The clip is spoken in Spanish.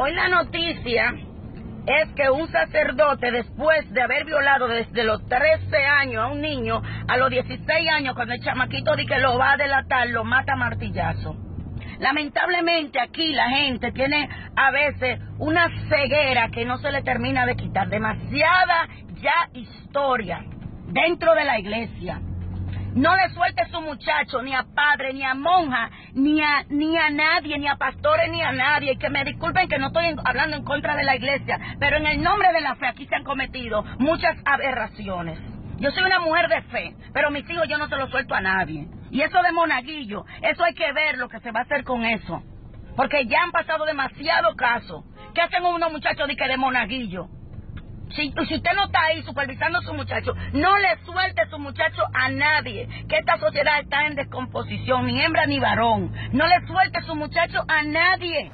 Hoy la noticia es que un sacerdote, después de haber violado desde los 13 años a un niño, a los 16 años, cuando el chamaquito dice que lo va a delatar, lo mata a martillazo. Lamentablemente aquí la gente tiene a veces una ceguera que no se le termina de quitar. Demasiada ya historia dentro de la iglesia. No le suelte su muchacho ni a padre, ni a monja, ni a, ni a nadie, ni a pastores, ni a nadie. Y que me disculpen que no estoy hablando en contra de la iglesia, pero en el nombre de la fe aquí se han cometido muchas aberraciones. Yo soy una mujer de fe, pero mis hijos yo no se los suelto a nadie. Y eso de monaguillo, eso hay que ver lo que se va a hacer con eso. Porque ya han pasado demasiados casos. ¿Qué hacen unos muchachos de que de monaguillo? Si, si, usted no está ahí supervisando a su muchacho, no le suelte a su muchacho a nadie, que esta sociedad está en descomposición, ni hembra ni varón. No le suelte a su muchacho a nadie.